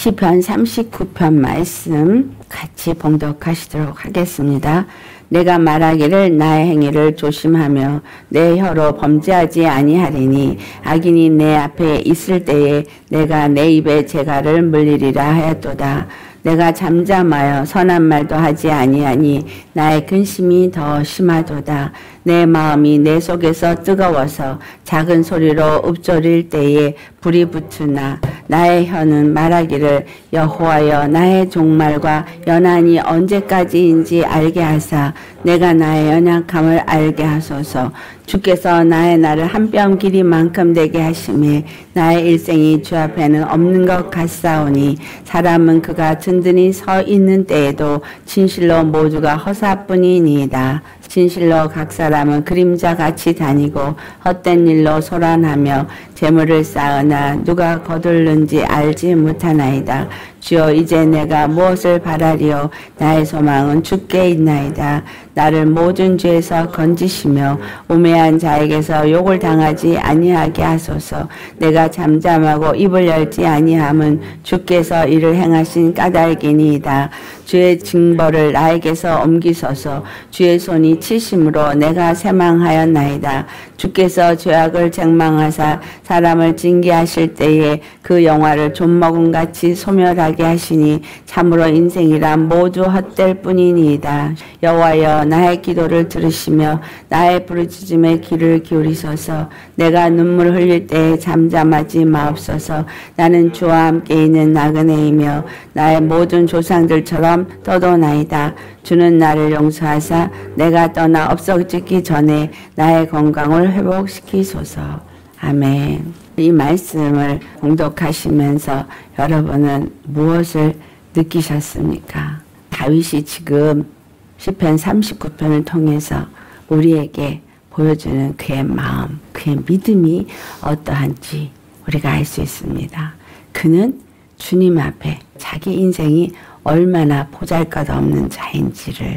시편 39편 말씀 같이 봉독하시도록 하겠습니다. 내가 말하기를 나의 행위를 조심하며 내 혀로 범죄하지 아니하리니 악인이 내 앞에 있을 때에 내가 내 입에 재갈을 물리리라 하였도다. 내가 잠잠하여 선한 말도 하지 아니하니 나의 근심이 더 심하도다. 내 마음이 내 속에서 뜨거워서 작은 소리로 읊조릴 때에 불이 붙으나 나의 혀는 말하기를 여호와여 나의 종말과 연한이 언제까지인지 알게 하사 내가 나의 연약함을 알게 하소서 주께서 나의 날을 한뼘 길이만큼 되게 하심에 나의 일생이 주 앞에는 없는 것 같사오니 사람은 그가 든든히 서 있는 때에도 진실로 모두가 허사뿐이니이다. 진실로 각 사람은 그림자 같이 다니고 헛된 일로 소란하며 재물을 쌓으나 누가 거둘는지 알지 못하나이다. 주여 이제 내가 무엇을 바라리요 나의 소망은 주께 있나이다. 나를 모든 죄에서 건지시며 우매한 자에게서 욕을 당하지 아니하게 하소서. 내가 잠잠하고 입을 열지 아니함은 주께서 이를 행하신 까닭이니이다. 주의 징벌을 나에게서 옮기소서. 주의 손이 치심으로 내가 세망하였나이다. 주께서 죄악을 책망하사 사람을 징계하실 때에 그 영화를 좀먹은 같이 소멸하게 하시니 참으로 인생이란 모두 헛될 뿐이니이다. 여호와여 나의 기도를 들으시며 나의 부르짖음에 귀를 기울이소서. 내가 눈물 흘릴 때에 잠잠하지 마옵소서. 나는 주와 함께 있는 나그네이며 나의 모든 조상들처럼 떠도나이다. 주는 나를 용서하사 내가 떠나 없어지기 전에 나의 건강을 회복시키소서. 아멘. 이 말씀을 공독하시면서 여러분은 무엇을 느끼셨습니까? 다윗이 지금 시편 39편을 통해서 우리에게 보여주는 그의 마음, 그의 믿음이 어떠한지 우리가 알 수 있습니다. 그는 주님 앞에 자기 인생이 얼마나 보잘것없는 자인지를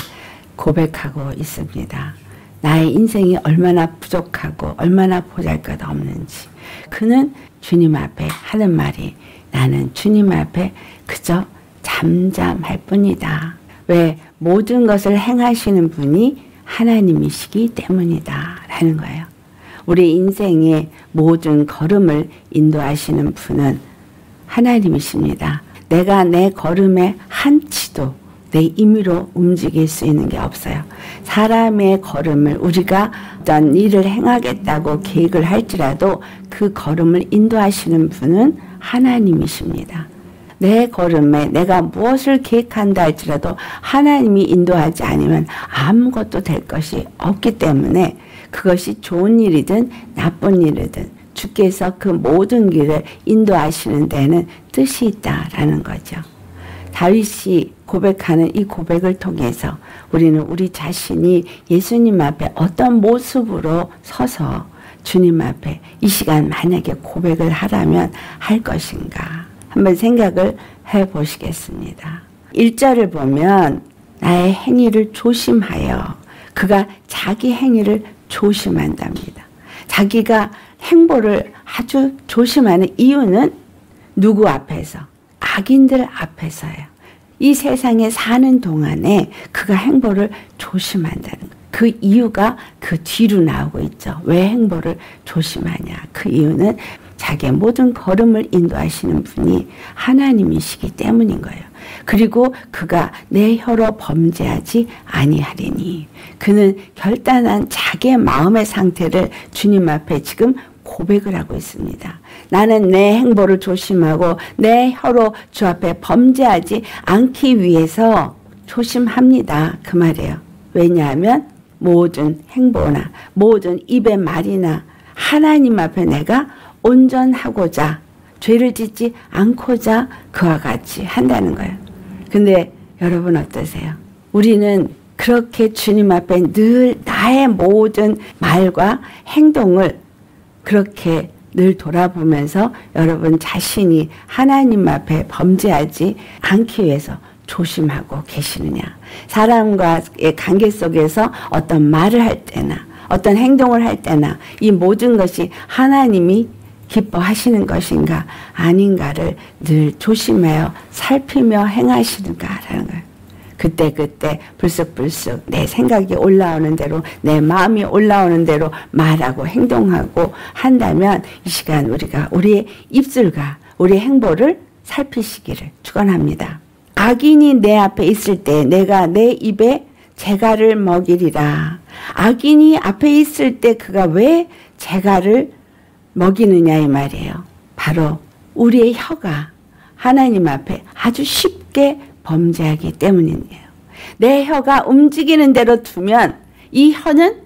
고백하고 있습니다. 나의 인생이 얼마나 부족하고 얼마나 보잘것 없는지 그는 주님 앞에 하는 말이 나는 주님 앞에 그저 잠잠할 뿐이다. 왜 모든 것을 행하시는 분이 하나님이시기 때문이다. 라는 거예요. 우리 인생의 모든 걸음을 인도하시는 분은 하나님이십니다. 내가 내 걸음에 한치도 내 임의로 움직일 수 있는 게 없어요. 사람의 걸음을 우리가 어떤 일을 행하겠다고 계획을 할지라도 그 걸음을 인도하시는 분은 하나님이십니다. 내 걸음에 내가 무엇을 계획한다 할지라도 하나님이 인도하지 않으면 아무것도 될 것이 없기 때문에 그것이 좋은 일이든 나쁜 일이든 주께서 그 모든 길을 인도하시는 데는 뜻이 있다라는 거죠. 다윗이 고백하는 이 고백을 통해서 우리는 우리 자신이 예수님 앞에 어떤 모습으로 서서 주님 앞에 이 시간 만약에 고백을 하라면 할 것인가 한번 생각을 해 보시겠습니다. 1절을 보면 나의 행위를 조심하여 그가 자기 행위를 조심한답니다. 자기가 행보를 아주 조심하는 이유는 누구 앞에서? 악인들 앞에서요. 이 세상에 사는 동안에 그가 행보를 조심한다는 거. 그 이유가 그 뒤로 나오고 있죠. 왜 행보를 조심하냐? 그 이유는 자기의 모든 걸음을 인도하시는 분이 하나님이시기 때문인 거예요. 그리고 그가 내 혀로 범죄하지 아니하리니 그는 결단한 자기의 마음의 상태를 주님 앞에 지금 고백을 하고 있습니다. 나는 내 행보를 조심하고 내 혀로 주 앞에 범죄하지 않기 위해서 조심합니다. 그 말이에요. 왜냐하면 모든 행보나 모든 입의 말이나 하나님 앞에 내가 온전하고자 죄를 짓지 않고자 그와 같이 한다는 거예요. 근데 여러분 어떠세요? 우리는 그렇게 주님 앞에 늘 나의 모든 말과 행동을 그렇게 늘 돌아보면서 여러분 자신이 하나님 앞에 범죄하지 않기 위해서 조심하고 계시느냐. 사람과의 관계 속에서 어떤 말을 할 때나 어떤 행동을 할 때나 이 모든 것이 하나님이 기뻐하시는 것인가 아닌가를 늘 조심하여 살피며 행하시는가라는 거예요. 그때그때 불쑥불쑥 내 생각이 올라오는 대로 내 마음이 올라오는 대로 말하고 행동하고 한다면 이 시간 우리가 우리의 입술과 우리의 행보를 살피시기를 축원합니다. 악인이 내 앞에 있을 때 내가 내 입에 재갈을 먹이리라. 악인이 앞에 있을 때 그가 왜 재갈을 먹이느냐 이 말이에요. 바로 우리의 혀가 하나님 앞에 아주 쉽게 범죄하기 때문이에요. 내 혀가 움직이는 대로 두면 이 혀는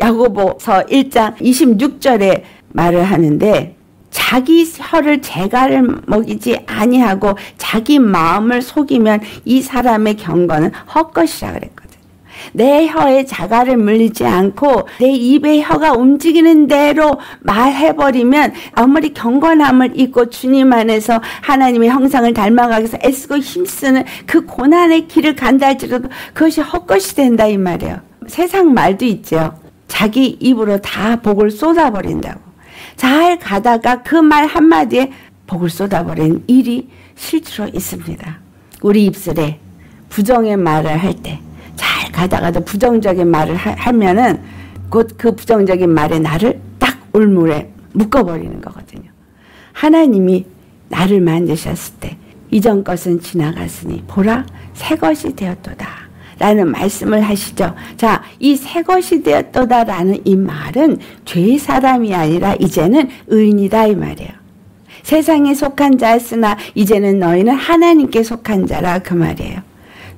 야고보서 1장 26절에 말을 하는데 자기 혀를 재갈을 먹이지 아니하고 자기 마음을 속이면 이 사람의 경건은 헛것이라 그랬거든요. 내 혀에 자갈을 물리지 않고 내 입의 혀가 움직이는 대로 말해버리면 아무리 경건함을 잊고 주님 안에서 하나님의 형상을 닮아가기 위해서 애쓰고 힘쓰는 그 고난의 길을 간다 할지라도 그것이 헛것이 된다 이 말이에요. 세상 말도 있죠. 자기 입으로 다 복을 쏟아버린다고. 잘 가다가 그 말 한마디에 복을 쏟아버린 일이 실제로 있습니다. 우리 입술에 부정의 말을 할 때 가다가도 부정적인 말을 하, 면은 곧 그 부정적인 말에 나를 딱 울물에 묶어버리는 거거든요. 하나님이 나를 만드셨을 때 이전 것은 지나갔으니 보라 새 것이 되었도다. 라는 말씀을 하시죠. 자, 이 새 것이 되었도다 라는 이 말은 죄의 사람이 아니라 이제는 의인이다 이 말이에요. 세상에 속한 자였으나 이제는 너희는 하나님께 속한 자라 그 말이에요.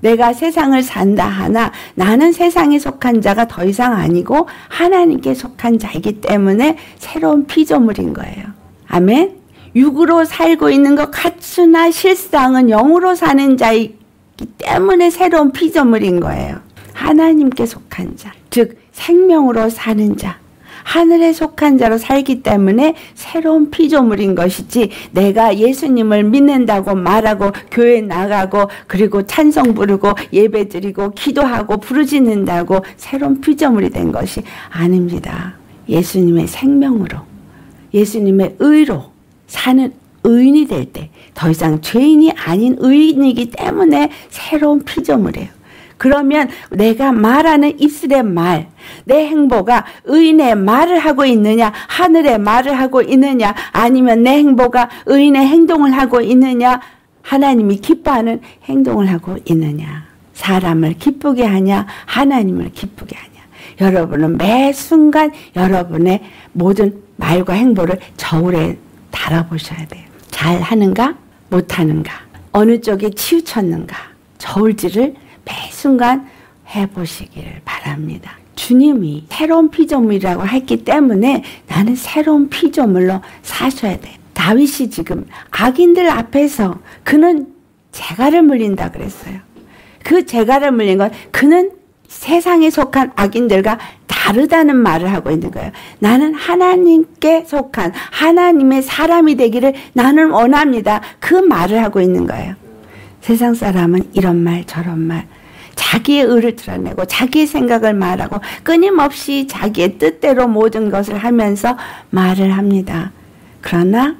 내가 세상을 산다 하나 나는 세상에 속한 자가 더 이상 아니고 하나님께 속한 자이기 때문에 새로운 피조물인 거예요. 아멘. 육으로 살고 있는 것 같으나 실상은 영으로 사는 자이기 때문에 새로운 피조물인 거예요. 하나님께 속한 자, 즉 생명으로 사는 자. 하늘에 속한 자로 살기 때문에 새로운 피조물인 것이지 내가 예수님을 믿는다고 말하고 교회 나가고 그리고 찬성 부르고 예배 드리고 기도하고 부르짖는다고 새로운 피조물이 된 것이 아닙니다. 예수님의 생명으로 예수님의 의로 사는 의인이 될 때 더 이상 죄인이 아닌 의인이기 때문에 새로운 피조물이에요. 그러면 내가 말하는 입술의 말, 내 행보가 의인의 말을 하고 있느냐, 하늘의 말을 하고 있느냐, 아니면 내 행보가 의인의 행동을 하고 있느냐, 하나님이 기뻐하는 행동을 하고 있느냐. 사람을 기쁘게 하냐, 하나님을 기쁘게 하냐. 여러분은 매 순간 여러분의 모든 말과 행보를 저울에 달아보셔야 돼요. 잘 하는가, 못 하는가, 어느 쪽에 치우쳤는가, 저울질을 매 순간 해보시기를 바랍니다. 주님이 새로운 피조물이라고 했기 때문에 나는 새로운 피조물로 사셔야 돼. 다윗이 지금 악인들 앞에서 그는 재갈을 물린다 그랬어요. 그 재갈을 물린 건 그는 세상에 속한 악인들과 다르다는 말을 하고 있는 거예요. 나는 하나님께 속한 하나님의 사람이 되기를 나는 원합니다. 그 말을 하고 있는 거예요. 세상 사람은 이런 말 저런 말 자기의 의를 드러내고 자기의 생각을 말하고 끊임없이 자기의 뜻대로 모든 것을 하면서 말을 합니다. 그러나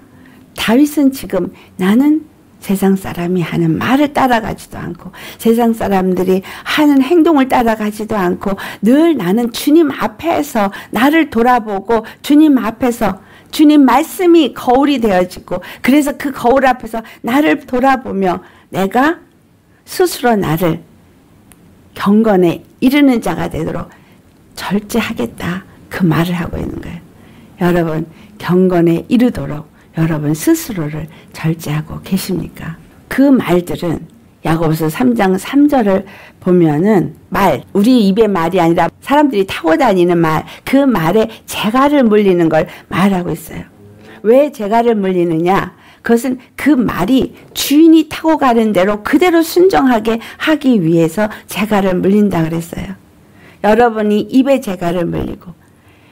다윗은 지금 나는 세상 사람이 하는 말을 따라가지도 않고 세상 사람들이 하는 행동을 따라가지도 않고 늘 나는 주님 앞에서 나를 돌아보고 주님 앞에서 주님 말씀이 거울이 되어지고 그래서 그 거울 앞에서 나를 돌아보며 내가 스스로 나를 경건에 이르는 자가 되도록 절제하겠다. 그 말을 하고 있는 거예요. 여러분, 경건에 이르도록 여러분 스스로를 절제하고 계십니까? 그 말들은 야고보서 3장 3절을 보면은 말, 우리 입의 말이 아니라 사람들이 타고 다니는 말, 그 말에 재갈을 물리는 걸 말하고 있어요. 왜 재갈을 물리느냐? 그것은 그 말이 주인이 타고 가는 대로 그대로 순종하게 하기 위해서 재갈을 물린다 그랬어요. 여러분이 입에 재갈을 물리고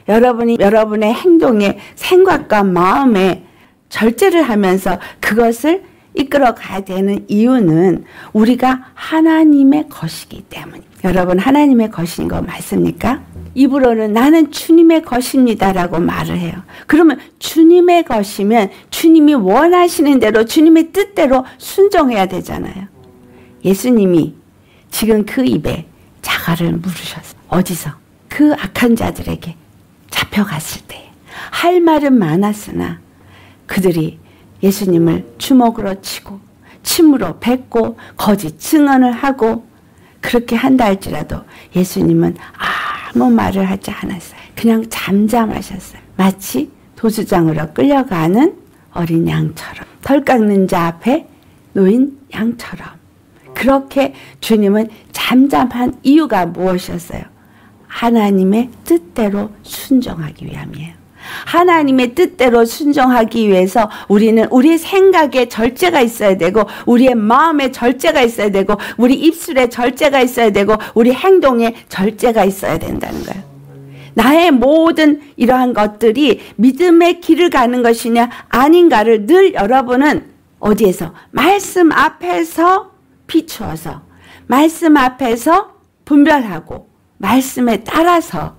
여러분이 여러분의 행동에 생각과 마음에 절제를 하면서 그것을 이끌어 가야 되는 이유는 우리가 하나님의 것이기 때문입니다. 여러분 하나님의 것인 거 맞습니까? 입으로는 나는 주님의 것입니다라고 말을 해요. 그러면 주님의 것이면 주님이 원하시는 대로 주님의 뜻대로 순종해야 되잖아요. 예수님이 지금 그 입에 자갈을 물으셨어요. 어디서? 그 악한 자들에게 잡혀갔을 때. 할 말은 많았으나 그들이 예수님을 주먹으로 치고 침으로 뱉고 거짓 증언을 하고 그렇게 한다 할지라도 예수님은 아 무 말을 하지 않았어요. 그냥 잠잠하셨어요. 마치 도수장으로 끌려가는 어린 양처럼 덜 깎는 자 앞에 놓인 양처럼 그렇게 주님은 잠잠한 이유가 무엇이었어요? 하나님의 뜻대로 순종하기 위함이에요. 하나님의 뜻대로 순종하기 위해서 우리는 우리 생각에 절제가 있어야 되고 우리의 마음에 절제가 있어야 되고 우리 입술에 절제가 있어야 되고 우리 행동에 절제가 있어야 된다는 거예요. 나의 모든 이러한 것들이 믿음의 길을 가는 것이냐 아닌가를 늘 여러분은 어디에서 말씀 앞에서 비추어서 말씀 앞에서 분별하고 말씀에 따라서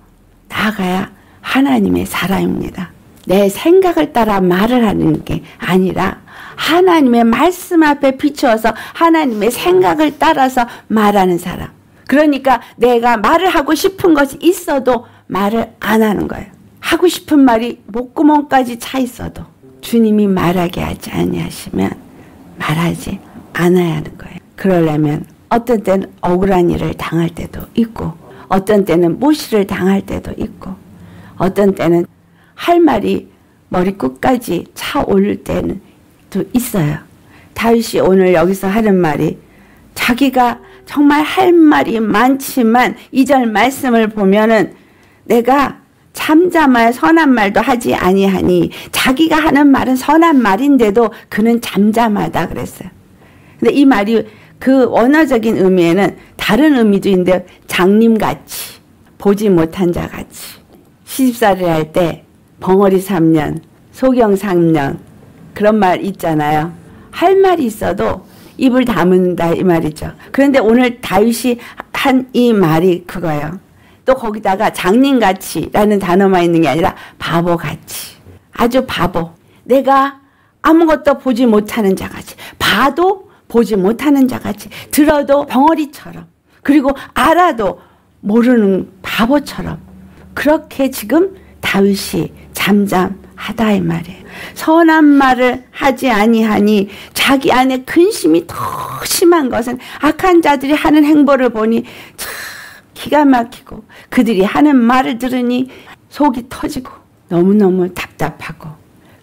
나아가야 하나님의 사람입니다. 내 생각을 따라 말을 하는 게 아니라 하나님의 말씀 앞에 비추어서 하나님의 생각을 따라서 말하는 사람. 그러니까 내가 말을 하고 싶은 것이 있어도 말을 안 하는 거예요. 하고 싶은 말이 목구멍까지 차 있어도 주님이 말하게 하지 아니하시면 말하지 않아야 하는 거예요. 그러려면 어떤 때는 억울한 일을 당할 때도 있고 어떤 때는 무시를 당할 때도 있고 어떤 때는 할 말이 머리 끝까지 차올 때는 또 있어요. 다윗이 오늘 여기서 하는 말이 자기가 정말 할 말이 많지만 이 절 말씀을 보면은 내가 잠잠하여 선한 말도 하지 아니하니 자기가 하는 말은 선한 말인데도 그는 잠잠하다 그랬어요. 근데 이 말이 그 원어적인 의미에는 다른 의미도 있는데 장님같이 보지 못한 자같이 시집살이를 할 때 벙어리 3년, 소경 3년 그런 말 있잖아요. 할 말이 있어도 입을 다문다 이 말이죠. 그런데 오늘 다윗이 한 이 말이 그거예요. 또 거기다가 장님같이라는 단어만 있는 게 아니라 바보같이 아주 바보 내가 아무것도 보지 못하는 자같이 봐도 보지 못하는 자같이 들어도 벙어리처럼 그리고 알아도 모르는 바보처럼 그렇게 지금 다윗이 잠잠하다 이 말이에요. 선한 말을 하지 아니하니 자기 안에 근심이 더 심한 것은 악한 자들이 하는 행보를 보니 참 기가 막히고 그들이 하는 말을 들으니 속이 터지고 너무너무 답답하고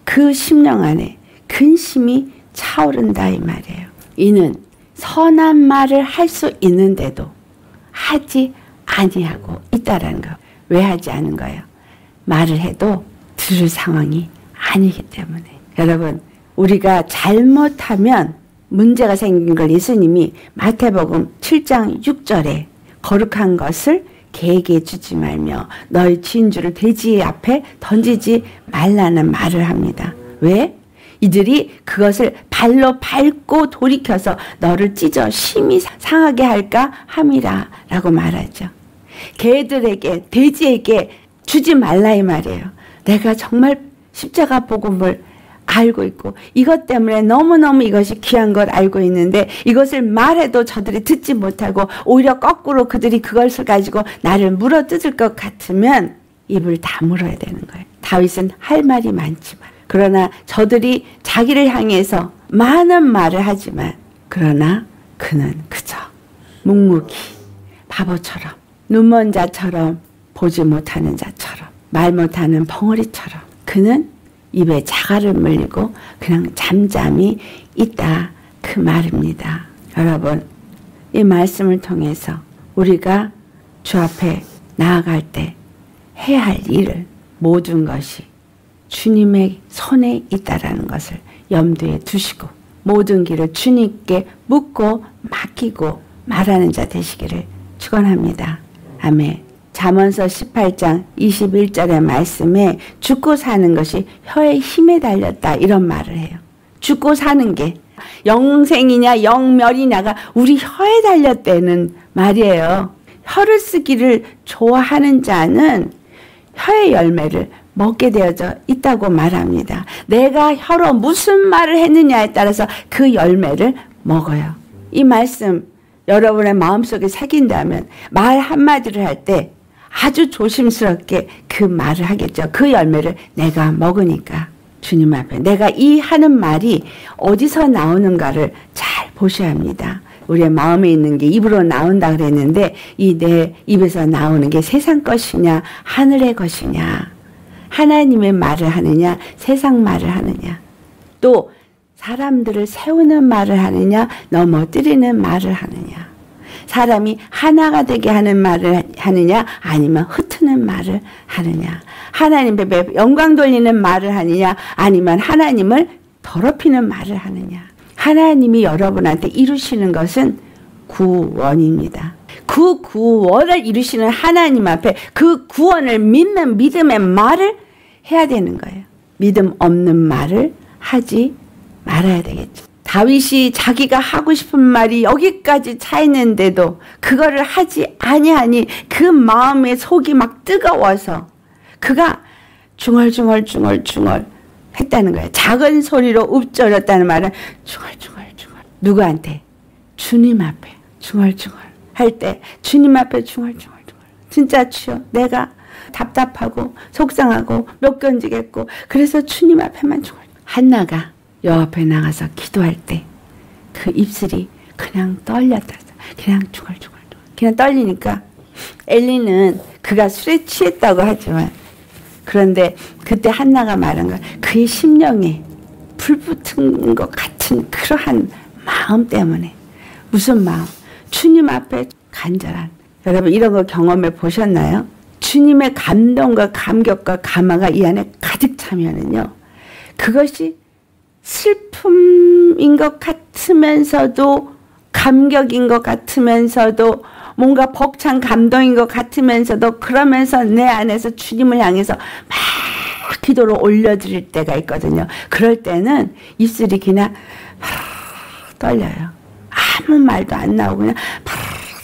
그 심령 안에 근심이 차오른다 이 말이에요. 이는 선한 말을 할 수 있는데도 하지 아니하고 있다라는 거. 왜 하지 않은 거예요? 말을 해도 들을 상황이 아니기 때문에. 여러분, 우리가 잘못하면 문제가 생긴 걸 예수님이 마태복음 7장 6절에 거룩한 것을 개에게 주지 말며 너희 진주를 돼지 앞에 던지지 말라는 말을 합니다. 왜? 이들이 그것을 발로 밟고 돌이켜서 너를 찢어 심히 상하게 할까 함이라 라고 말하죠. 개들에게 돼지에게 주지 말라 이 말이에요. 내가 정말 십자가 복음을 알고 있고 이것 때문에 너무너무 이것이 귀한 걸 알고 있는데 이것을 말해도 저들이 듣지 못하고 오히려 거꾸로 그들이 그것을 가지고 나를 물어뜯을 것 같으면 입을 다물어야 되는 거예요. 다윗은 할 말이 많지만 그러나 저들이 자기를 향해서 많은 말을 하지만 그러나 그는 그저 묵묵히 바보처럼 눈먼 자처럼 보지 못하는 자처럼 말 못하는 벙어리처럼 그는 입에 자갈을 물리고 그냥 잠잠히 있다 그 말입니다. 여러분 이 말씀을 통해서 우리가 주 앞에 나아갈 때 해야 할 일을 모든 것이 주님의 손에 있다라는 것을 염두에 두시고 모든 길을 주님께 묻고 맡기고 말하는 자 되시기를 축원합니다. 아멘. 잠언서 18장 21절의 말씀에 죽고 사는 것이 혀의 힘에 달렸다 이런 말을 해요. 죽고 사는 게 영생이냐 영멸이냐가 우리 혀에 달렸다는 말이에요. 혀를 쓰기를 좋아하는 자는 혀의 열매를 먹게 되어져 있다고 말합니다. 내가 혀로 무슨 말을 했느냐에 따라서 그 열매를 먹어요. 이 말씀 여러분의 마음속에 새긴다면 말 한마디를 할 때 아주 조심스럽게 그 말을 하겠죠. 그 열매를 내가 먹으니까 주님 앞에 내가 이 하는 말이 어디서 나오는가를 잘 보셔야 합니다. 우리의 마음에 있는 게 입으로 나온다 그랬는데 이 내 입에서 나오는 게 세상 것이냐 하늘의 것이냐 하나님의 말을 하느냐 세상 말을 하느냐 또 사람들을 세우는 말을 하느냐 넘어뜨리는 말을 하느냐 사람이 하나가 되게 하는 말을 하느냐 아니면 흩트는 말을 하느냐 하나님의 영광 돌리는 말을 하느냐 아니면 하나님을 더럽히는 말을 하느냐 하나님이 여러분한테 이루시는 것은 구원입니다. 그 구원을 이루시는 하나님 앞에 그 구원을 믿는 믿음의 말을 해야 되는 거예요. 믿음 없는 말을 하지 말아야 되겠죠. 다윗이 자기가 하고 싶은 말이 여기까지 차 있는데도 그거를 하지 아니하니 그 마음의 속이 막 뜨거워서 그가 중얼중얼중얼중얼 했다는 거예요. 작은 소리로 읊조렸다는 말은 중얼중얼중얼 누구한테? 주님 앞에 중얼중얼 할 때 주님 앞에 중얼중얼중얼 진짜 주여 내가 답답하고 속상하고 못 견디겠고 그래서 주님 앞에만 중얼 한나가 여 앞에 나가서 기도할 때 그 입술이 그냥 떨렸다 그냥 중얼중얼 그냥 떨리니까 엘리는 그가 술에 취했다고 하지만 그런데 그때 한나가 말한 건 그의 심령에 불 붙은 것 같은 그러한 마음 때문에 무슨 마음? 주님 앞에 간절한 여러분 이런 거 경험해 보셨나요? 주님의 감동과 감격과 감화가 이 안에 가득 차면은요. 그것이 슬픔인 것 같으면서도 감격인 것 같으면서도 뭔가 벅찬 감동인 것 같으면서도 그러면서 내 안에서 주님을 향해서 막 기도를 올려드릴 때가 있거든요. 그럴 때는 입술이 그냥 떨려요. 아무 말도 안 나오고 그냥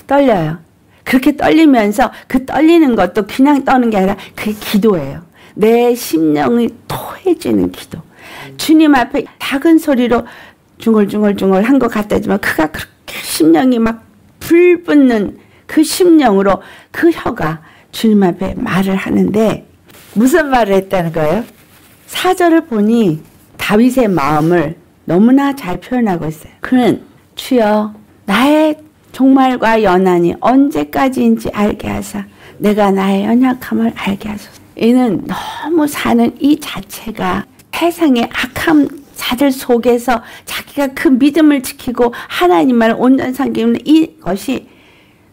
떨려요. 그렇게 떨리면서 그 떨리는 것도 그냥 떠는 게 아니라 그게 기도예요. 내 심령이 토해지는 기도. 주님 앞에 작은 소리로 중얼중얼중얼 한 것 같다지만 그가 그렇게 심령이 막 불붙는 그 심령으로 그 혀가 주님 앞에 말을 하는데 무슨 말을 했다는 거예요? 사절을 보니 다윗의 마음을 너무나 잘 표현하고 있어요. 그는 주여 나의 종말과 연한이 언제까지인지 알게 하사 내가 나의 연약함을 알게 하소서. 이는 너무 사는 이 자체가 세상의 악함 자들 속에서 자기가 그 믿음을 지키고 하나님만 온전 섬기는 이것이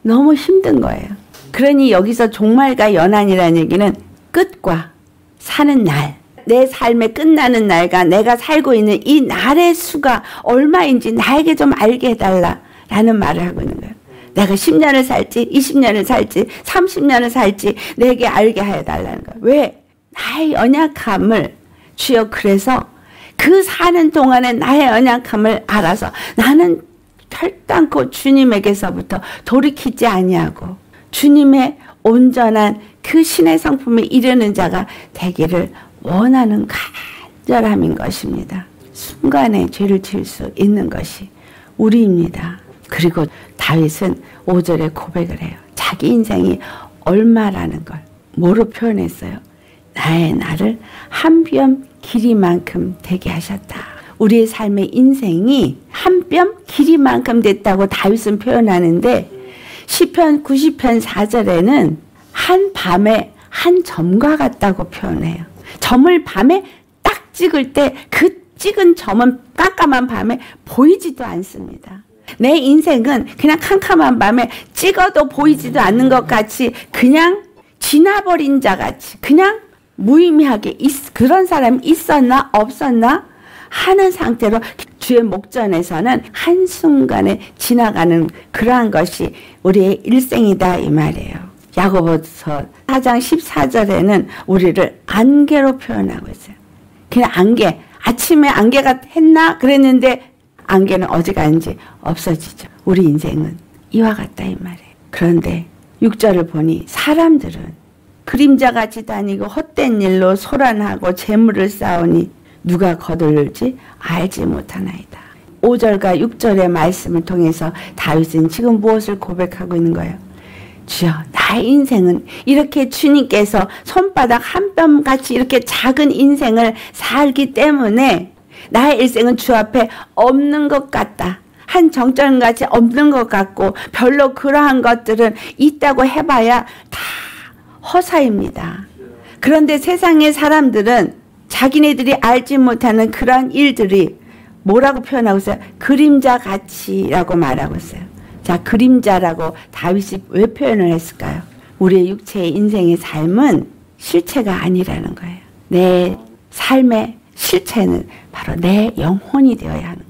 너무 힘든 거예요. 그러니 여기서 종말과 연한이라는 얘기는 끝과 사는 날, 내 삶의 끝나는 날과 내가 살고 있는 이 날의 수가 얼마인지 나에게 좀 알게 해달라 라는 말을 하고 있는 거예요. 내가 10년을 살지 20년을 살지 30년을 살지 내게 알게 해달라는 거예요. 왜? 나의 연약함을 주여 그래서 그 사는 동안에 나의 연약함을 알아서 나는 결단코 주님에게서부터 돌이키지 아니하고 주님의 온전한 그 신의 성품에 이르는 자가 되기를 원하는 간절함인 것입니다. 순간에 죄를 지을 수 있는 것이 우리입니다. 그리고 다윗은 5절에 고백을 해요. 자기 인생이 얼마라는 걸 뭐로 표현했어요? 나의 나를 한 뼘 길이만큼 되게 하셨다. 우리의 삶의 인생이 한 뼘 길이만큼 됐다고 다윗은 표현하는데 시편 90편 4절에는 한 밤에 한 점과 같다고 표현해요. 점을 밤에 딱 찍을 때 그 찍은 점은 깜깜한 밤에 보이지도 않습니다. 내 인생은 그냥 캄캄한 밤에 찍어도 보이지도 않는 것 같이 그냥 지나버린 자 같이 그냥 무의미하게 있, 그런 사람이 있었나 없었나 하는 상태로 주의 목전에서는 한순간에 지나가는 그러한 것이 우리의 일생이다 이 말이에요. 야고보서 4장 14절에는 우리를 안개로 표현하고 있어요. 그냥 안개. 아침에 안개가 했나 그랬는데 안개는 어디 갔는지 없어지죠. 우리 인생은 이와 같다 이 말이에요. 그런데 6절을 보니 사람들은 그림자같이 다니고 헛된 일로 소란하고 재물을 쌓으니 누가 거둘지 알지 못하나이다. 5절과 6절의 말씀을 통해서 다윗은 지금 무엇을 고백하고 있는 거예요? 주여 나의 인생은 이렇게 주님께서 손바닥 한 뼘같이 이렇게 작은 인생을 살기 때문에 나의 일생은 주 앞에 없는 것 같다. 한 정점같이 없는 것 같고 별로 그러한 것들은 있다고 해봐야 다 허사입니다. 그런데 세상의 사람들은 자기네들이 알지 못하는 그러한 일들이 뭐라고 표현하고 있어요? 그림자 같이라고 말하고 있어요. 자, 그림자라고 다윗이 왜 표현을 했을까요? 우리의 육체의 인생의 삶은 실체가 아니라는 거예요. 내 삶의 실체는 바로 내 영혼이 되어야 하는.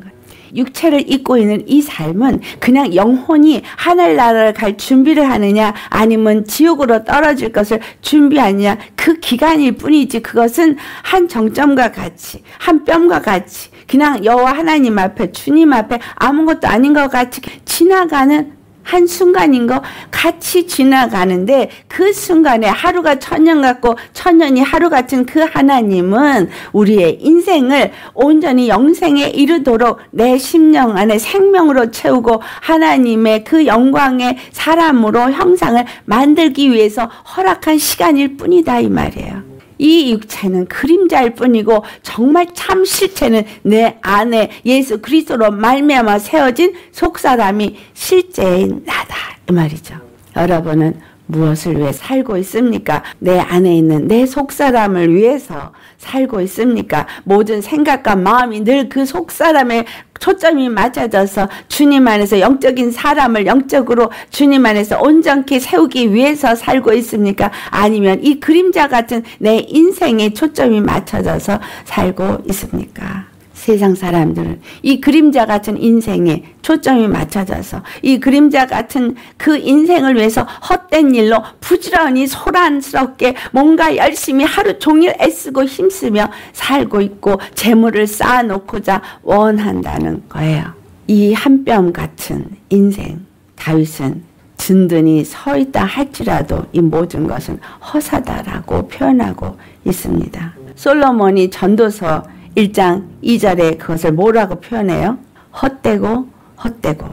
육체를 입고 있는 이 삶은 그냥 영혼이 하늘나라를 갈 준비를 하느냐 아니면 지옥으로 떨어질 것을 준비하느냐 그 기간일 뿐이지 그것은 한 정점과 같이 한 뼘과 같이 그냥 여호와 하나님 앞에 주님 앞에 아무것도 아닌 것 같이 지나가는 한 순간인 거 같이 지나가는데 그 순간에 하루가 천년 같고 천년이 하루 같은 그 하나님은 우리의 인생을 온전히 영생에 이르도록 내 심령 안에 생명으로 채우고 하나님의 그 영광의 사람으로 형상을 만들기 위해서 허락한 시간일 뿐이다 이 말이에요. 이 육체는 그림자일 뿐이고 정말 참 실체는 내 안에 예수 그리스도로 말미암아 세워진 속사람이 실제인 나다 이 말이죠. 여러분은 무엇을 위해 살고 있습니까? 내 안에 있는 내 속사람을 위해서 살고 있습니까? 모든 생각과 마음이 늘 그 속사람에 초점이 맞춰져서 주님 안에서 영적인 사람을 영적으로 주님 안에서 온전히 세우기 위해서 살고 있습니까? 아니면 이 그림자 같은 내 인생에 초점이 맞춰져서 살고 있습니까? 세상 사람들은 이 그림자 같은 인생에 초점이 맞춰져서 이 그림자 같은 그 인생을 위해서 헛된 일로 부지런히 소란스럽게 뭔가 열심히 하루 종일 애쓰고 힘쓰며 살고 있고 재물을 쌓아놓고자 원한다는 거예요. 이 한 뼘 같은 인생 다윗은 든든히 서 있다 할지라도 이 모든 것은 허사다라고 표현하고 있습니다. 솔로몬이 전도서 1장 2절에 그것을 뭐라고 표현해요? 헛되고 헛되고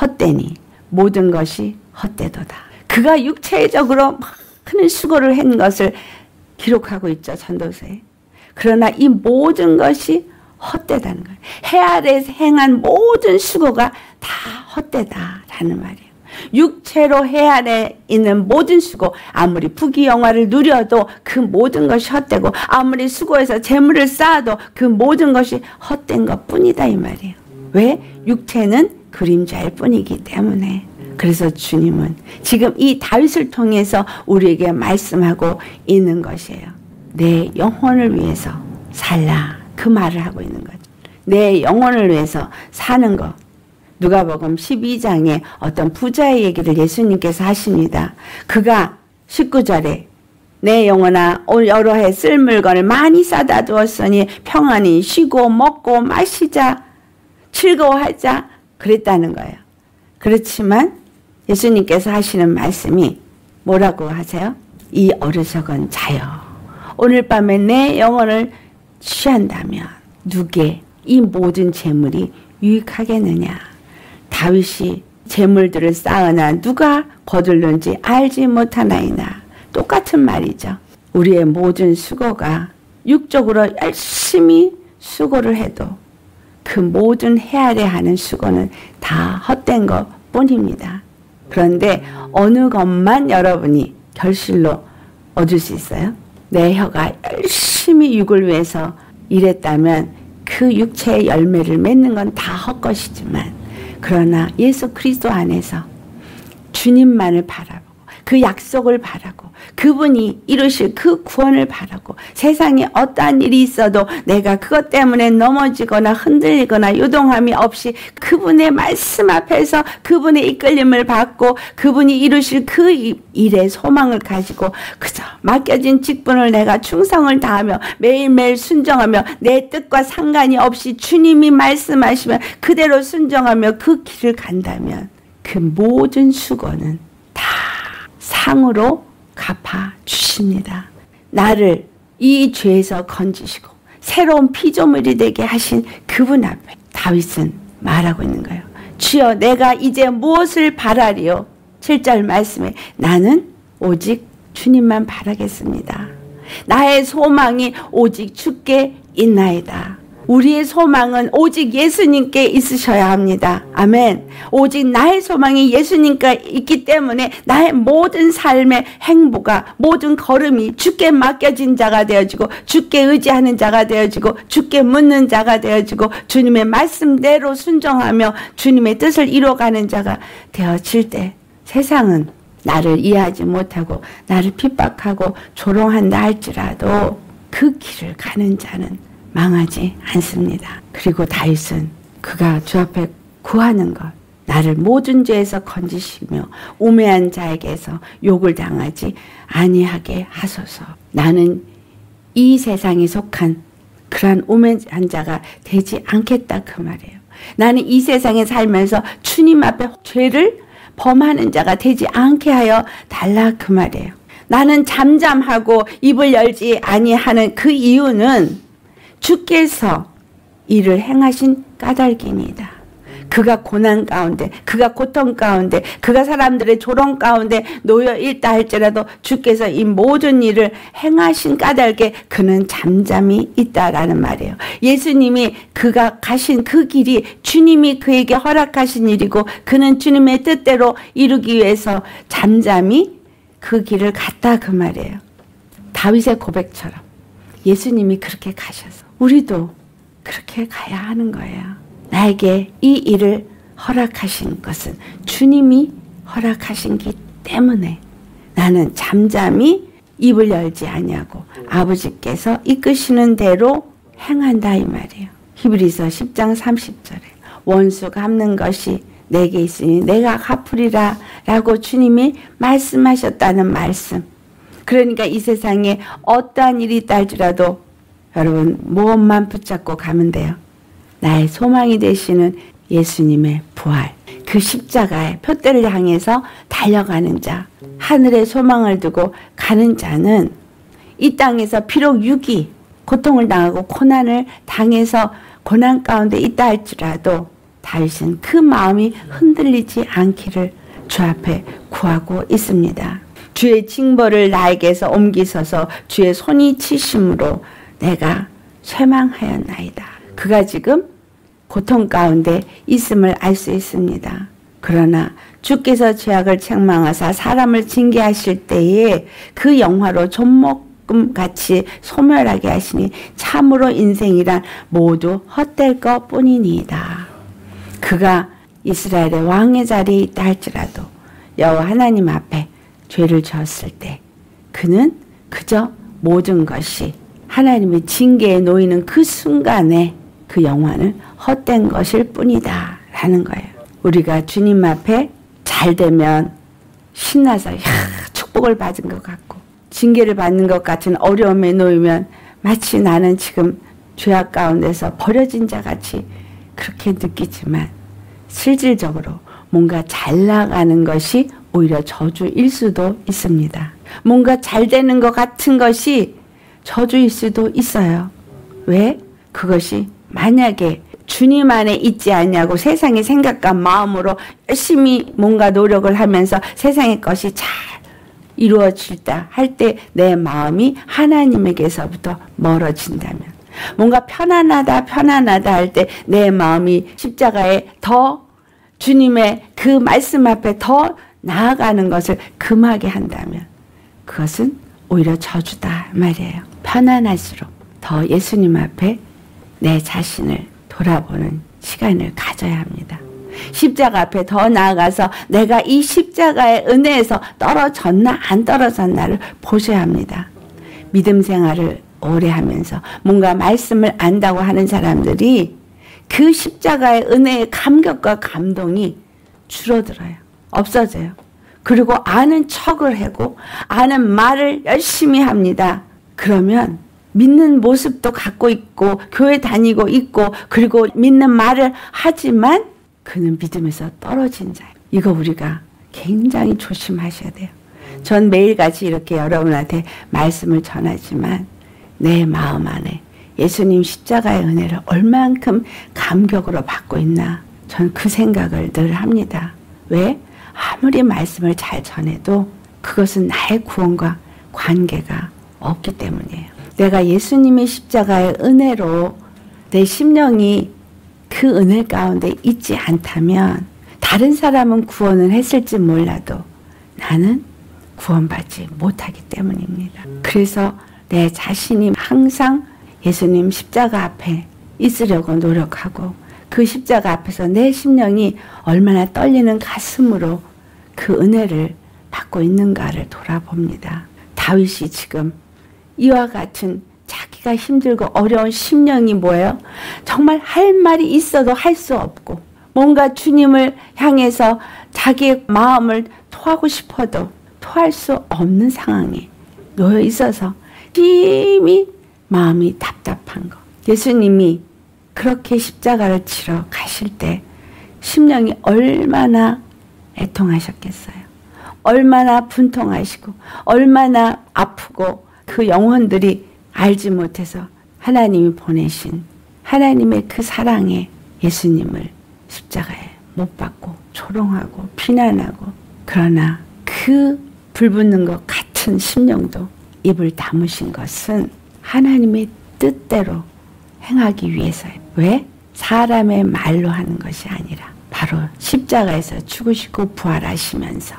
헛되니 모든 것이 헛되도다. 그가 육체적으로 많은 수고를 한 것을 기록하고 있죠. 전도서에. 그러나 이 모든 것이 헛되다는 거예요. 해 아래에서 행한 모든 수고가 다 헛되다라는 말이에요. 육체로 해 안에 있는 모든 수고 아무리 부귀영화를 누려도 그 모든 것이 헛되고 아무리 수고해서 재물을 쌓아도 그 모든 것이 헛된 것 뿐이다 이 말이에요. 왜? 육체는 그림자일 뿐이기 때문에 그래서 주님은 지금 이 다윗을 통해서 우리에게 말씀하고 있는 것이에요. 내 영혼을 위해서 살라 그 말을 하고 있는 거죠. 내 영혼을 위해서 사는 것 누가복음 12장에 어떤 부자의 얘기를 예수님께서 하십니다. 그가 19절에 내 영혼아 올 여러 해 쓸 물건을 많이 싸다 두었으니 평안히 쉬고 먹고 마시자 즐거워하자 그랬다는 거예요. 그렇지만 예수님께서 하시는 말씀이 뭐라고 하세요? 이 어리석은 자여 오늘 밤에 내 영혼을 취한다면 누게 이 모든 재물이 유익하겠느냐 다윗이 재물들을 쌓으나 누가 거둘는지 알지 못하나이나 똑같은 말이죠. 우리의 모든 수고가 육적으로 열심히 수고를 해도 그 모든 헤아려 하는 수고는 다 헛된 것 뿐입니다. 그런데 어느 것만 여러분이 결실로 얻을 수 있어요? 내 혀가 열심히 육을 위해서 일했다면 그 육체의 열매를 맺는 건 다 헛것이지만 그러나 예수 그리스도 안에서 주님만을 바라보고 그 약속을 바라고 그분이 이루실 그 구원을 바라고 세상에 어떠한 일이 있어도 내가 그것 때문에 넘어지거나 흔들리거나 요동함이 없이 그분의 말씀 앞에서 그분의 이끌림을 받고 그분이 이루실 그 일에 소망을 가지고 그저 맡겨진 직분을 내가 충성을 다하며 매일매일 순정하며 내 뜻과 상관이 없이 주님이 말씀하시면 그대로 순정하며 그 길을 간다면 그 모든 수고는 다 상으로 갚아 주십니다. 나를 이 죄에서 건지시고 새로운 피조물이 되게 하신 그분 앞에 다윗은 말하고 있는 거예요. 주여 내가 이제 무엇을 바라리요? 7절 말씀에 나는 오직 주님만 바라겠습니다. 나의 소망이 오직 주께 있나이다. 우리의 소망은 오직 예수님께 있으셔야 합니다. 아멘. 오직 나의 소망이 예수님께 있기 때문에 나의 모든 삶의 행보가 모든 걸음이 주께 맡겨진 자가 되어지고 주께 의지하는 자가 되어지고 주께 묻는 자가 되어지고 주님의 말씀대로 순종하며 주님의 뜻을 이뤄가는 자가 되어질 때 세상은 나를 이해하지 못하고 나를 핍박하고 조롱한다 할지라도 그 길을 가는 자는 망하지 않습니다. 그리고 다윗은 그가 주 앞에 구하는 것 나를 모든 죄에서 건지시며 우매한 자에게서 욕을 당하지 아니하게 하소서. 나는 이 세상에 속한 그러한 우매한 자가 되지 않겠다 그 말이에요. 나는 이 세상에 살면서 주님 앞에 죄를 범하는 자가 되지 않게 하여 달라 그 말이에요. 나는 잠잠하고 입을 열지 아니하는 그 이유는 주께서 이를 행하신 까닭입니다. 그가 고난 가운데, 그가 고통 가운데, 그가 사람들의 조롱 가운데 놓여 있다 할지라도 주께서 이 모든 일을 행하신 까닭에 그는 잠잠히 있다라는 말이에요. 예수님이 그가 가신 그 길이 주님이 그에게 허락하신 일이고 그는 주님의 뜻대로 이루기 위해서 잠잠히 그 길을 갔다 그 말이에요. 다윗의 고백처럼 예수님이 그렇게 가셔서 우리도 그렇게 가야 하는 거예요. 나에게 이 일을 허락하신 것은 주님이 허락하신 기 때문에 나는 잠잠히 입을 열지 아니하고 아버지께서 이끄시는 대로 행한다 이 말이에요. 히브리서 10장 30절에 원수 갚는 것이 내게 있으니 내가 갚으리라 라고 주님이 말씀하셨다는 말씀. 그러니까 이 세상에 어떠한 일이 있다 할지라도 여러분 무엇만 붙잡고 가면 돼요. 나의 소망이 되시는 예수님의 부활. 그 십자가의 표대를 향해서 달려가는 자. 하늘의 소망을 두고 가는 자는 이 땅에서 비록 육이 고통을 당하고 고난을 당해서 고난 가운데 있다 할지라도 다윗은 그 마음이 흔들리지 않기를 주 앞에 구하고 있습니다. 주의 징벌을 나에게서 옮기셔서 주의 손이 치심으로 내가 쇠망하였나이다. 그가 지금 고통 가운데 있음을 알 수 있습니다. 그러나 주께서 죄악을 책망하사 사람을 징계하실 때에 그 영화로 좀목금 같이 소멸하게 하시니 참으로 인생이란 모두 헛될 것 뿐이니이다. 그가 이스라엘의 왕의 자리에 있다 할지라도 여호와 하나님 앞에 죄를 지었을 때 그는 그저 모든 것이 하나님의 징계에 놓이는 그 순간에 그 영화는 헛된 것일 뿐이다 라는 거예요. 우리가 주님 앞에 잘 되면 신나서 야, 축복을 받은 것 같고 징계를 받는 것 같은 어려움에 놓이면 마치 나는 지금 죄악 가운데서 버려진 자 같이 그렇게 느끼지만 실질적으로 뭔가 잘 나가는 것이 오히려 저주일 수도 있습니다. 뭔가 잘 되는 것 같은 것이 저주일 수도 있어요. 왜? 그것이 만약에 주님 안에 있지 않냐고 세상의 생각과 마음으로 열심히 뭔가 노력을 하면서 세상의 것이 잘 이루어질다 할 때 내 마음이 하나님에게서부터 멀어진다면 뭔가 편안하다 편안하다 할 때 내 마음이 십자가에 더 주님의 그 말씀 앞에 더 나아가는 것을 금하게 한다면 그것은 오히려 저주다 말이에요. 편안할수록 더 예수님 앞에 내 자신을 돌아보는 시간을 가져야 합니다. 십자가 앞에 더 나아가서 내가 이 십자가의 은혜에서 떨어졌나 안 떨어졌나를 보셔야 합니다. 믿음 생활을 오래 하면서 뭔가 말씀을 안다고 하는 사람들이 그 십자가의 은혜의 감격과 감동이 줄어들어요. 없어져요. 그리고 아는 척을 하고 아는 말을 열심히 합니다. 그러면 믿는 모습도 갖고 있고 교회 다니고 있고 그리고 믿는 말을 하지만 그는 믿음에서 떨어진 자예요. 이거 우리가 굉장히 조심하셔야 돼요. 전 매일같이 이렇게 여러분한테 말씀을 전하지만 내 마음 안에 예수님 십자가의 은혜를 얼만큼 감격으로 받고 있나 전 그 생각을 늘 합니다. 왜? 아무리 말씀을 잘 전해도 그것은 나의 구원과 관계가 없기 때문이에요. 내가 예수님의 십자가의 은혜로 내 심령이 그 은혜 가운데 있지 않다면 다른 사람은 구원을 했을지 몰라도 나는 구원받지 못하기 때문입니다. 그래서 내 자신이 항상 예수님 십자가 앞에 있으려고 노력하고 그 십자가 앞에서 내 심령이 얼마나 떨리는 가슴으로 그 은혜를 받고 있는가를 돌아봅니다. 다윗이 지금 이와 같은 자기가 힘들고 어려운 심령이 뭐예요? 정말 할 말이 있어도 할 수 없고 뭔가 주님을 향해서 자기의 마음을 토하고 싶어도 토할 수 없는 상황에 놓여 있어서 심히 마음이 답답한 거. 예수님이 그렇게 십자가를 치러 가실 때 심령이 얼마나 애통하셨겠어요. 얼마나 분통하시고 얼마나 아프고 그 영혼들이 알지 못해서 하나님이 보내신 하나님의 그 사랑에 예수님을 십자가에 못 박고 조롱하고 비난하고 그러나 그 불붙는 것 같은 심령도 입을 다무신 것은 하나님의 뜻대로 행하기 위해서예요. 왜? 사람의 말로 하는 것이 아니라 바로 십자가에서 죽으시고 부활하시면서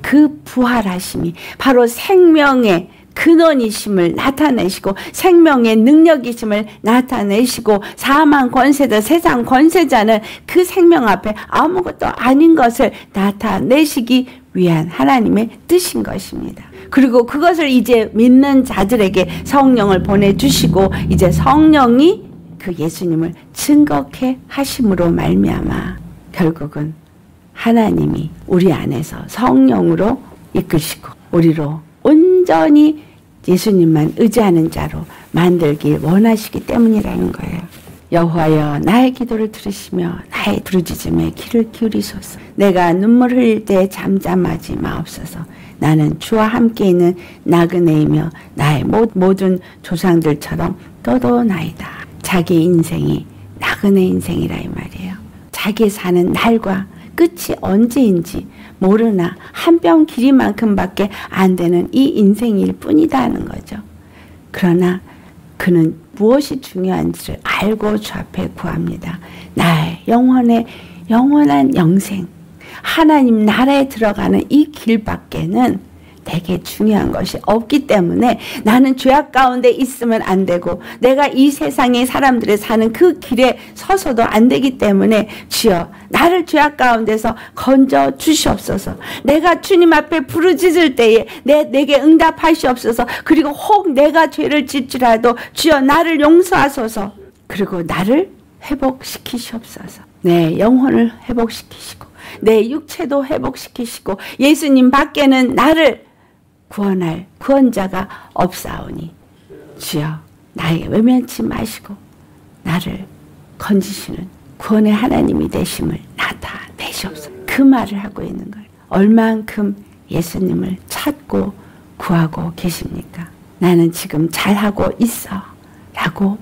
그 부활하심이 바로 생명의 근원이심을 나타내시고 생명의 능력이심을 나타내시고 사망 권세자 세상 권세자는 그 생명 앞에 아무것도 아닌 것을 나타내시기 위한 하나님의 뜻인 것입니다. 그리고 그것을 이제 믿는 자들에게 성령을 보내주시고 이제 성령이 그 예수님을 증거케 하심으로 말미암아 결국은 하나님이 우리 안에서 성령으로 이끄시고 우리로 온전히 예수님만 의지하는 자로 만들길 원하시기 때문이라는 거예요. 여호와여 나의 기도를 들으시며 나의 부르짖음에 귀를 기울이소서. 내가 눈물 흘릴 때 잠잠하지 마옵소서. 나는 주와 함께 있는 나그네이며 나의 모든 조상들처럼 떠도나이다. 자기 인생이 나그네 인생이라 이 말이에요. 자기 사는 날과 끝이 언제인지 모르나 한 뼘 길이만큼밖에 안 되는 이 인생일 뿐이다 하는 거죠. 그러나 그는 무엇이 중요한지를 알고 주 앞에 구합니다. 나의 영혼의 영원한 영생, 하나님 나라에 들어가는 이 길밖에는 되게 중요한 것이 없기 때문에 나는 죄악 가운데 있으면 안 되고 내가 이 세상의 사람들의 사는 그 길에 서서도 안 되기 때문에 주여 나를 죄악 가운데서 건져 주시옵소서. 내가 주님 앞에 부르짖을 때에 내, 내게 응답하시옵소서. 그리고 혹 내가 죄를 짓지라도 주여 나를 용서하소서. 그리고 나를 회복시키시옵소서. 내 영혼을 회복시키시고 내 육체도 회복시키시고 예수님 밖에는 나를 구원할 구원자가 없사오니 주여 나에게 외면치 마시고 나를 건지시는 구원의 하나님이 되심을 나타내시옵소서. 그 말을 하고 있는 거예요. 얼만큼 예수님을 찾고 구하고 계십니까? 나는 지금 잘하고 있어 라고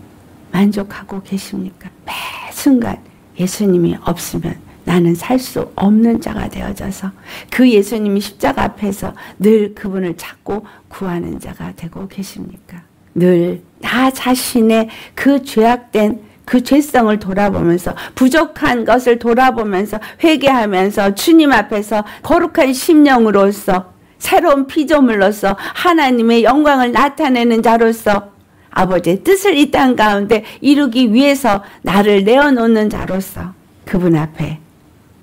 만족하고 계십니까? 매 순간 예수님이 없으면 나는 살 수 없는 자가 되어져서 그 예수님이 십자가 앞에서 늘 그분을 찾고 구하는 자가 되고 계십니까? 늘 나 자신의 그 죄악된 그 죄성을 돌아보면서 부족한 것을 돌아보면서 회개하면서 주님 앞에서 거룩한 심령으로서 새로운 피조물로서 하나님의 영광을 나타내는 자로서 아버지의 뜻을 이 땅 가운데 이루기 위해서 나를 내어놓는 자로서 그분 앞에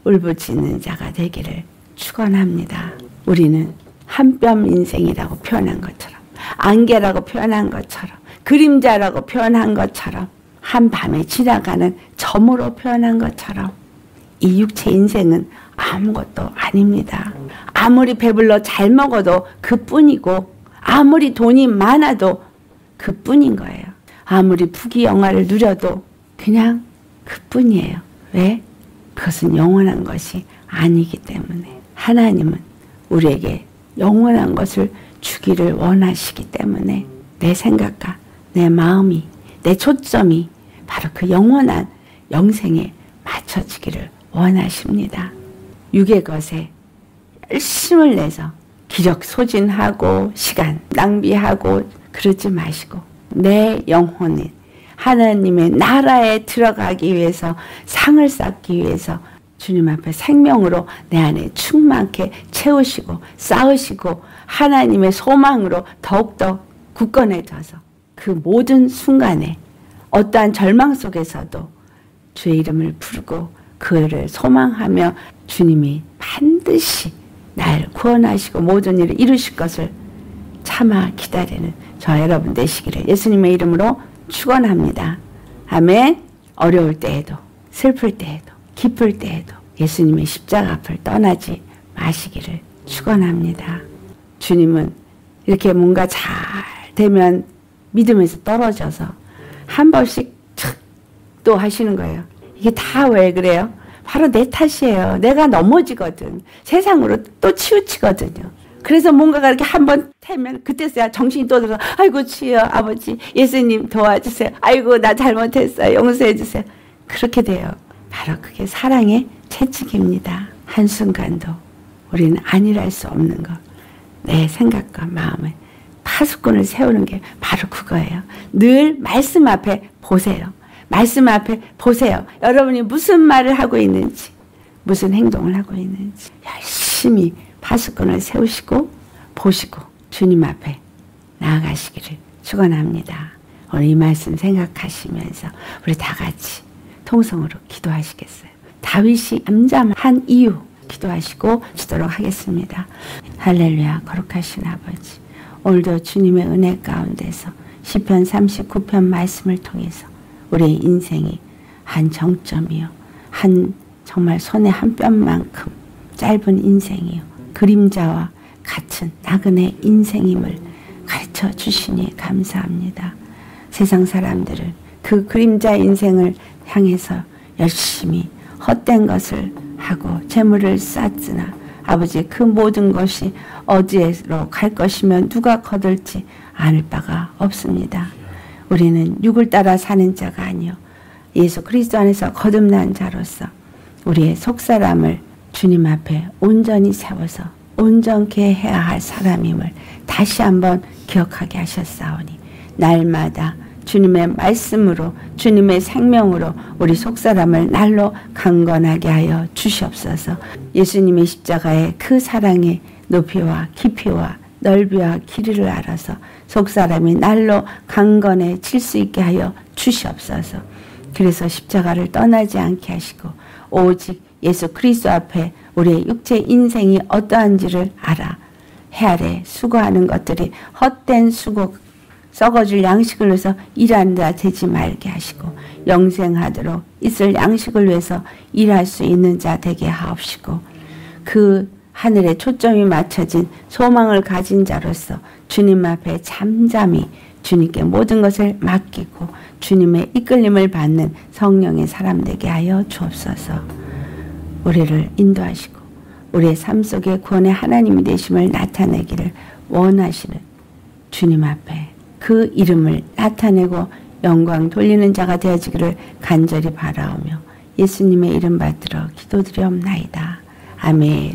울부짖는 자가 되기를 축원합니다. 우리는 한 뼘 인생이라고 표현한 것처럼 안개라고 표현한 것처럼 그림자라고 표현한 것처럼 한 밤에 지나가는 점으로 표현한 것처럼 이 육체 인생은 아무것도 아닙니다. 아무리 배불러 잘 먹어도 그뿐이고 아무리 돈이 많아도 그뿐인 거예요. 아무리 부귀영화를 누려도 그냥 그뿐이에요. 왜? 그것은 영원한 것이 아니기 때문에 하나님은 우리에게 영원한 것을 주기를 원하시기 때문에 내 생각과 내 마음이 내 초점이 바로 그 영원한 영생에 맞춰지기를 원하십니다. 육의 것에 열심을 내서 기력 소진하고 시간 낭비하고 그러지 마시고 내 영혼인 하나님의 나라에 들어가기 위해서 상을 쌓기 위해서 주님 앞에 생명으로 내 안에 충만케 채우시고 쌓으시고 하나님의 소망으로 더욱더 굳건해져서 그 모든 순간에 어떠한 절망 속에서도 주의 이름을 부르고 그를 소망하며 주님이 반드시 날 구원하시고 모든 일을 이루실 것을 참아 기다리는 저 여러분 되시기를 예수님의 이름으로 축원합니다. 아멘. 어려울 때에도 슬플 때에도 기쁠 때에도 예수님의 십자가 앞을 떠나지 마시기를 축원합니다. 주님은 이렇게 뭔가 잘 되면 믿음에서 떨어져서 한 번씩 또 하시는 거예요. 이게 다 왜 그래요? 바로 내 탓이에요. 내가 넘어지거든. 세상으로 또 치우치거든요. 그래서 뭔가가 이렇게 한번 태면 그때서야 정신이 또 들어서 아이고 주여 아버지 예수님 도와주세요. 아이고 나 잘못했어요. 용서해 주세요. 그렇게 돼요. 바로 그게 사랑의 채찍입니다. 한순간도 우리는 안일할 수 없는 것. 내 생각과 마음에 파수꾼을 세우는 게 바로 그거예요. 늘 말씀 앞에 보세요. 말씀 앞에 보세요. 여러분이 무슨 말을 하고 있는지, 무슨 행동을 하고 있는지 열심히 파수꾼을 세우시고 보시고 주님 앞에 나아가시기를 축원합니다. 오늘 이 말씀 생각하시면서 우리 다 같이 통성으로 기도하시겠어요. 다윗이 암잠한 이유 기도하시고 주도록 하겠습니다. 할렐루야 거룩하신 아버지 오늘도 주님의 은혜 가운데서 시편 39편 말씀을 통해서 우리의 인생이 한 정점이요. 한 정말 손에 한 뼘만큼 짧은 인생이요. 그림자와 같은 나그네 인생임을 가르쳐 주시니 감사합니다. 세상 사람들은 그 그림자 인생을 향해서 열심히 헛된 것을 하고 재물을 쌓으나 아버지 그 모든 것이 어디로 갈 것이면 누가 거둘지 아는 바가 없습니다. 우리는 육을 따라 사는 자가 아니요 예수 그리스도 안에서 거듭난 자로서 우리의 속사람을 주님 앞에 온전히 세워서 온전케 해야 할 사람임을 다시 한번 기억하게 하셨사오니 날마다 주님의 말씀으로 주님의 생명으로 우리 속사람을 날로 강건하게 하여 주시옵소서 예수님의 십자가의 그 사랑의 높이와 깊이와 넓이와 길이를 알아서 속사람이 날로 강건해질 수 있게 하여 주시옵소서. 그래서 십자가를 떠나지 않게 하시고 오직 예수 그리스도 앞에 우리의 육체 인생이 어떠한지를 알아 해아래 수고하는 것들이 헛된 수고 썩어질 양식을 위해서 자 되지 말게 하시고 영생하도록 있을 양식을 위해서 일할 수 있는 자 되게 하옵시고 그 하늘에 초점이 맞춰진 소망을 가진 자로서 주님 앞에 잠잠히 주님께 모든 것을 맡기고 주님의 이끌림을 받는 성령의 사람 되게 하여 주옵소서. 우리를 인도하시고 우리의 삶 속에 구원의 하나님이 되심을 나타내기를 원하시는 주님 앞에 그 이름을 나타내고 영광 돌리는 자가 되어지기를 간절히 바라오며 예수님의 이름 받들어 기도드리옵나이다. 아멘.